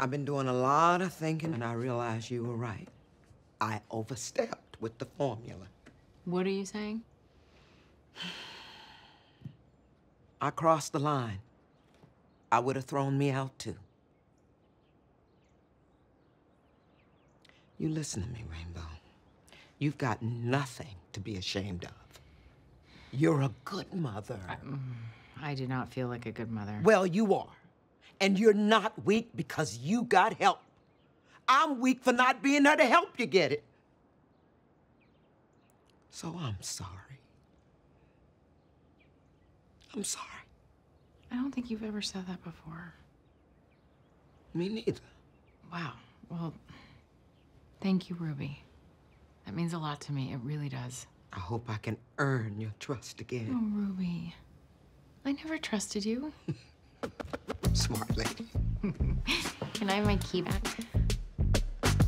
I've been doing a lot of thinking, and I realized you were right. I overstepped with the formula. What are you saying? I crossed the line. I would have thrown me out, too. You listen to me, Rainbow. You've got nothing to be ashamed of. You're a good mother. I mm, do not feel like a good mother. Well, you are. And you're not weak because you got help. I'm weak for not being there to help you get it. So I'm sorry. I'm sorry. I don't think you've ever said that before. Me neither. Wow. Well, thank you, Ruby. That means a lot to me. It really does. I hope I can earn your trust again. Oh, Ruby. I never trusted you. Smart lady. Can I have my key back?